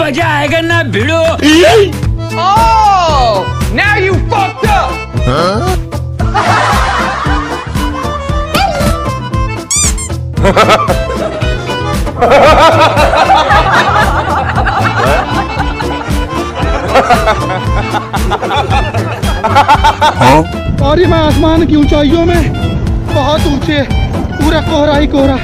मज़ा आएगा ना भिड़ो Oh! Now you fucked up! और ये मैं आसमान की ऊंचाइयों में बहुत ऊँचे पूरा कोहरा ही कोहरा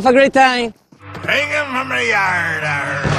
Have a great time. Take him from the yard.